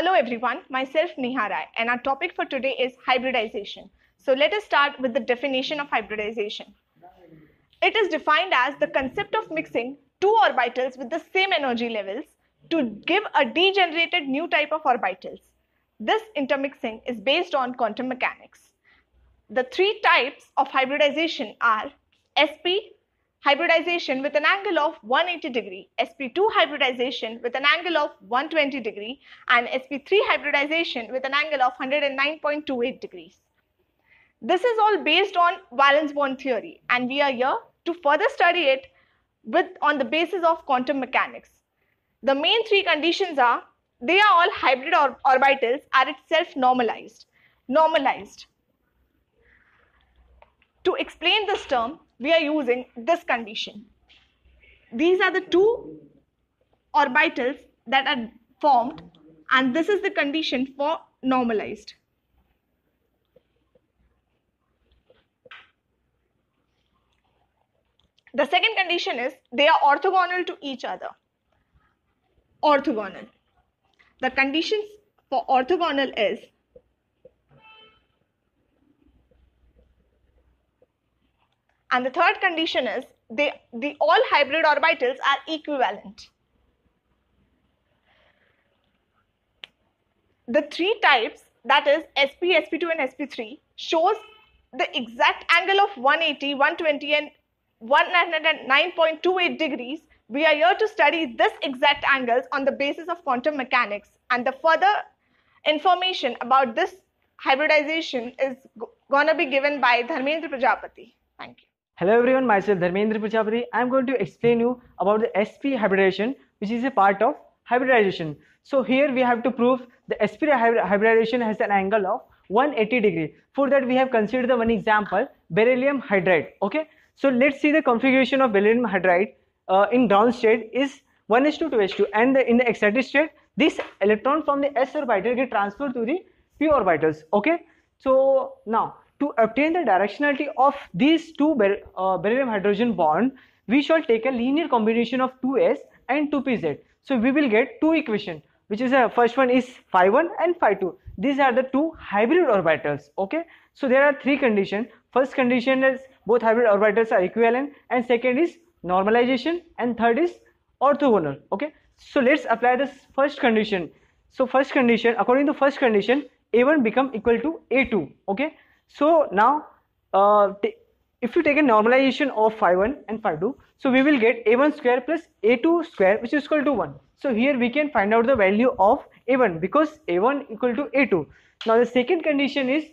Hello everyone, myself Neha Rai and our topic for today is hybridization. So let us start with the definition of hybridization. It is defined as the concept of mixing two orbitals with the same energy levels to give a degenerated new type of orbitals. This intermixing is based on quantum mechanics. The three types of hybridization are sp hybridization with an angle of 180 degree, sp2 hybridization with an angle of 120 degree and sp3 hybridization with an angle of 109.28 degrees. This is all based on valence bond theory and we are here to further study it with on the basis of quantum mechanics. The main three conditions are they are all hybrid or orbitals are itself normalized. Normalized. To explain this term, we are using this condition. These are the two orbitals that are formed and this is the condition for normalized. The second condition is they are orthogonal to each other. Orthogonal. The conditions for orthogonal is and the third condition is they the all hybrid orbitals are equivalent. The three types that is sp, sp2 and sp3 shows the exact angle of 180, 120 and 109.28 degrees, we are here to study this exact angles on the basis of quantum mechanics and the further information about this hybridization is going to be given by Dharmendra Prajapati. Thank you. Hello everyone, myself Dharmendra Prajapati. I am going to explain you about the sp hybridization which is a part of hybridization. So here we have to prove the sp hybridization has an angle of 180 degree. For that we have considered the one example beryllium hydride. Okay. So let's see the configuration of beryllium hydride uh, in ground state is 1s2 2s2 and the, in the excited state this electron from the s orbital get transferred to the p orbitals okay so now to obtain the directionality of these two ber uh, beryllium hydrogen bond we shall take a linear combination of 2s and 2pz so we will get two equation which is a uh, first one is phi 1 and phi 2 these are the two hybrid orbitals okay? So there are three conditions first condition is both hybrid orbitals are equivalent and second is normalization and third is orthogonal okay? So let's apply this first condition. So first condition according to first condition a1 become equal to a2 okay so now uh, if you take a normalization of phi 1 and phi 2 so we will get a1 square plus a2 square which is equal to 1 so here we can find out the value of a1 because a1 equal to a2 now the second condition is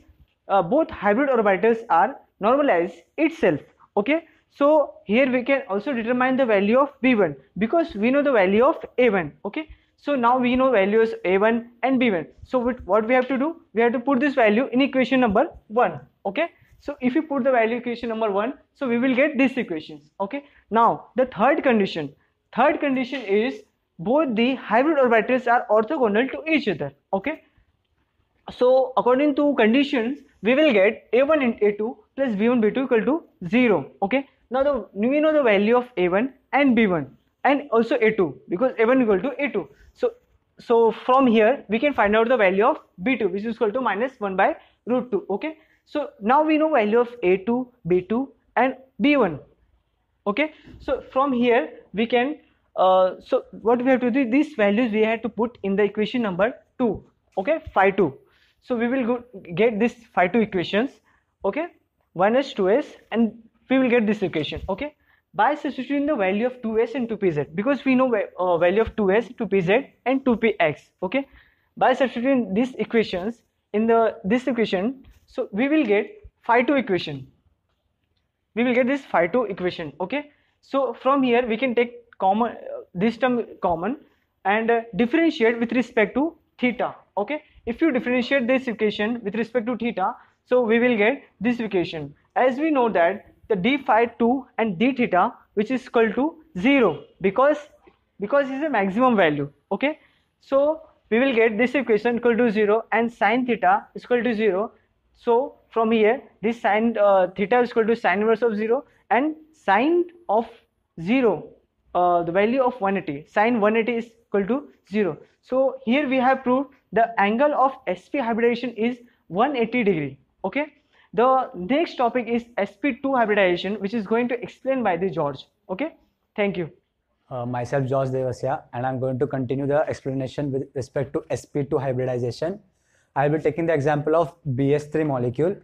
uh, both hybrid orbitals are normalized itself. Okay? So here we can also determine the value of b1 because we know the value of a1 okay so now we know values a1 and b1 so what we have to do? We have to put this value in equation number 1 okay? So if you put the value equation number 1 so we will get these equations okay? Now the third condition. Third condition is both the hybrid orbitals are orthogonal to each other okay? So according to conditions we will get a1 and a2 plus b1 b2 equal to 0 okay? Now the we know the value of a1 and b1 and also a2 because a1 equal to a2 so so from here we can find out the value of b2 which is equal to minus 1 by root 2 okay? So now we know value of a2 b2 and b1 okay? So from here we can uh, so what we have to do these values we have to put in the equation number 2 okay? Phi 2 so we will go get this phi 2 equations okay? 1s 2s and we will get this equation okay by substituting the value of 2s and 2pz because we know uh, value of 2s 2pz and 2px okay? By substituting these equations in the this equation so we will get phi 2 equation. We will get this phi 2 equation okay? So from here we can take common uh, this term common and uh, differentiate with respect to theta okay? If you differentiate this equation with respect to theta so we will get this equation. As we know that the d phi 2 and d theta which is equal to 0 because because it's a maximum value okay? So we will get this equation equal to 0 and sine theta is equal to 0 so from here this sine uh, theta is equal to sine inverse of 0 and sine of 0 uh, the value of 180 sine 180 is equal to 0 so here we have proved the angle of sp hybridization is 180 degree okay the next topic is sp2 hybridization which is going to explain by the george. Okay? Thank you. Uh, myself George Devasya and I'm going to continue the explanation with respect to sp2 hybridization. I'll be taking the example of BS3 molecule.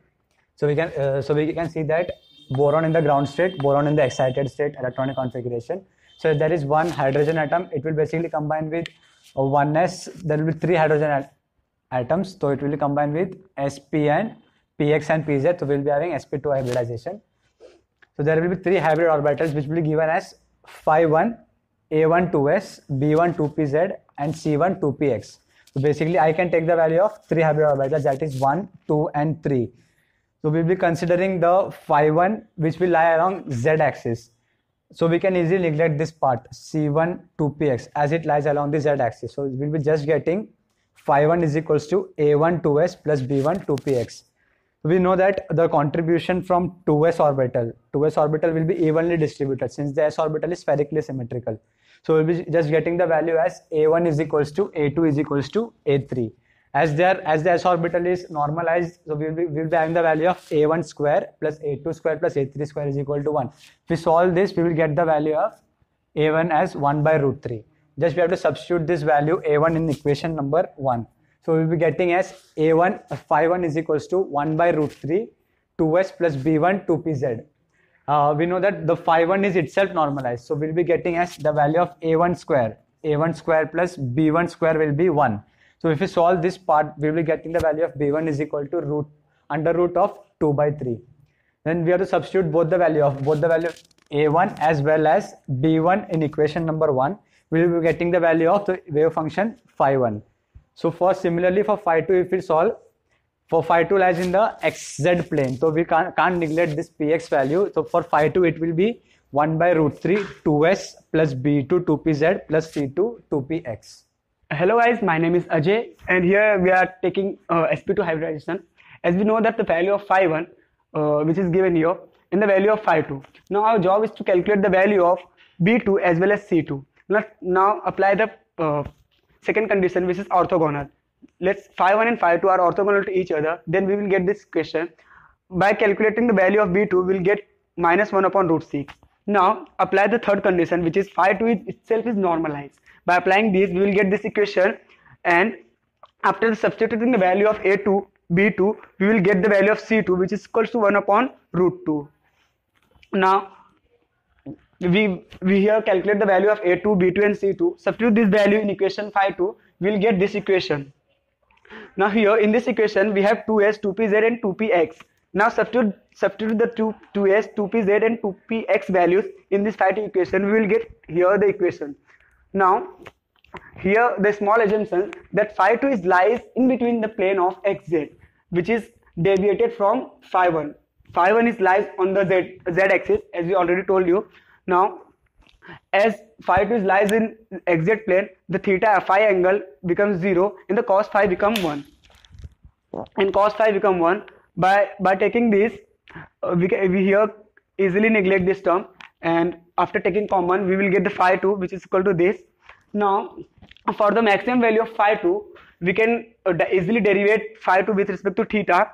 So we can uh, so we can see that boron in the ground state boron in the excited state electronic configuration. So there is one hydrogen atom it will basically combine with uh, 1s there will be three hydrogen at atoms. So it will be combined with sp and px and pz so we'll be having sp2 hybridization. So there will be three hybrid orbitals which will be given as phi 1 a1 2s b1 2pz and c1 2px so basically i can take the value of three hybrid orbitals that is 1 2 and 3 so we'll be considering the phi 1 which will lie along z axis. So we can easily neglect this part c1 2px as it lies along the z axis. So we'll be just getting phi 1 is equals to a1 2s plus b1 2px we know that the contribution from 2s orbital 2s orbital will be evenly distributed since the s orbital is spherically symmetrical. So we'll be just getting the value as a1 is equals to a2 is equals to a3 as there as the s orbital is normalized so we will be, we'll be having the value of a1 square plus a2 square plus a3 square is equal to 1 if we solve this we will get the value of a1 as 1 by root 3 just we have to substitute this value a1 in equation number 1 so we'll be getting as a1 phi 1 is equals to 1 by root 3 2s plus b1 2pz uh, we know that the phi 1 is itself normalized. So we'll be getting as the value of a1 square. A1 square plus b1 square will be 1 so if we solve this part we will be getting the value of b1 is equal to root under root of 2 by 3 then we have to substitute both the value of both the value of a1 as well as b1 in equation number 1 we will be getting the value of the wave function phi 1 so for similarly for phi 2 if we solve for phi 2 lies in the xz plane so we can't, can't neglect this px value so for phi 2 it will be 1 by root 3 2s plus b2 2pz plus c2 2px Hello guys, my name is Ajay and here we are taking uh, sp2 hybridization. As we know that the value of phi 1 uh, which is given here in the value of phi 2. Now our job is to calculate the value of b2 as well as c2. Let's now apply the uh, second condition which is orthogonal. Let's phi 1 and phi 2 are orthogonal to each other then we will get this equation. By calculating the value of b2 we will get minus 1 upon root 6. Now apply the third condition which is phi 2 itself is normalized by applying this we will get this equation and after substituting the value of a2 b2 we will get the value of c2 which is equals to 1 upon root 2 now we we here calculate the value of a2 b2 and c2 substitute this value in equation phi 2 we will get this equation now here in this equation we have 2s 2pz and 2px now substitute substitute the 2 2s 2pz and 2px values in this phi 2 equation we will get here the equation now, here the small assumption that phi 2 is lies in between the plane of xz, which is deviated from phi 1. Phi 1 is lies on the z, z axis as we already told you. Now, as phi 2 lies in xz plane, the theta phi angle becomes 0 and the cos phi become 1. And cos phi become 1 by by taking this uh, we, can, we here easily neglect this term. And after taking common we will get the phi 2 which is equal to this. Now for the maximum value of phi 2 we can uh, easily derivate phi 2 with respect to theta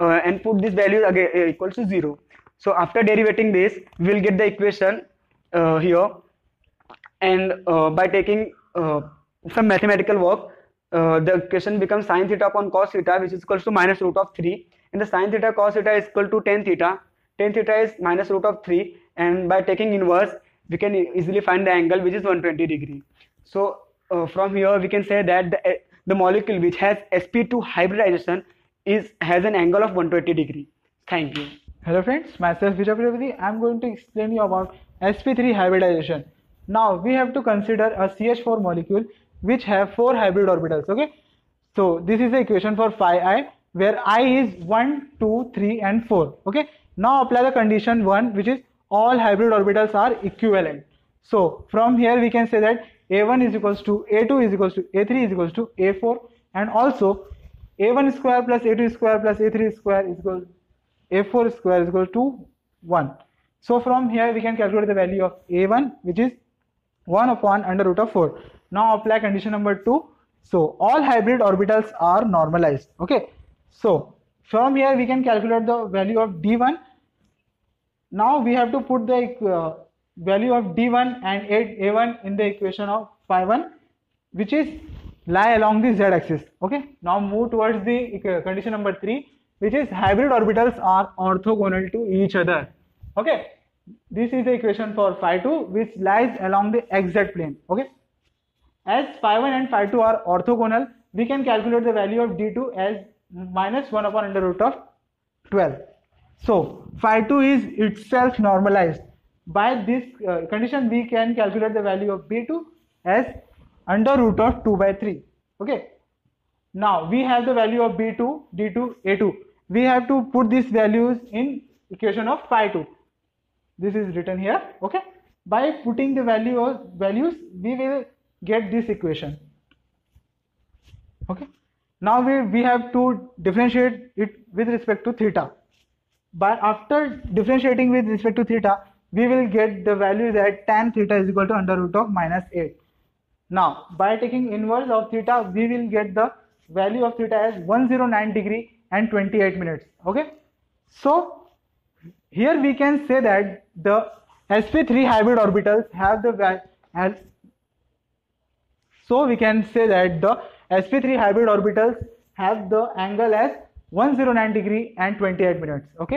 uh, and put this value again uh, equals to 0 so after derivating this we will get the equation uh, here. And uh, by taking uh, some mathematical work the equation becomes sine theta upon cos theta which is equal to minus root of 3 and the sine theta cos theta is equal to tan theta. Tan theta is minus root of 3 and by taking inverse we can easily find the angle which is 120 degree. So uh, from here we can say that the, uh, the molecule which has sp2 hybridization is has an angle of 120 degree. Thank you. Hello friends myself Vijay Pravati. i'm going to explain you about sp3 hybridization now we have to consider a ch4 molecule which have four hybrid orbitals okay so this is the equation for phi i where i is 1 2 3 and 4 okay now apply the condition 1 which is all hybrid orbitals are equivalent. So from here we can say that A1 is equals to A2 is equals to A3 is equals to A4 and also A1 square plus A2 square plus A3 square is equal A4 square is equal to 1. So from here we can calculate the value of A1 which is 1 upon under root of 4. Now apply condition number 2 So all hybrid orbitals are normalized. Okay. So from here we can calculate the value of d1. Now we have to put the uh, value of d1 and a1 in the equation of phi 1 which is lie along the z-axis. Okay. Now move towards the condition number 3 which is hybrid orbitals are orthogonal to each other. Okay. This is the equation for phi 2 which lies along the xz plane. Okay. As phi 1 and phi 2 are orthogonal, we can calculate the value of d2 as minus 1 upon under root of 12. So phi 2 is itself normalized. By this uh, condition, we can calculate the value of b2 as under root of 2 by 3. Okay. Now we have the value of b2, d2, a2. We have to put these values in equation of phi 2. This is written here. Okay. By putting the value of values, we will get this equation. Okay. Now we, we have to differentiate it with respect to theta. But after differentiating with respect to theta, we will get the value that tan theta is equal to under root of minus 8. Now, by taking inverse of theta, we will get the value of theta as 109 degree and 28 minutes. Okay. So, here we can say that the sp3 hybrid orbitals have the so we can say that the sp3 hybrid orbitals have the angle as 109 degree and 28 minutes okay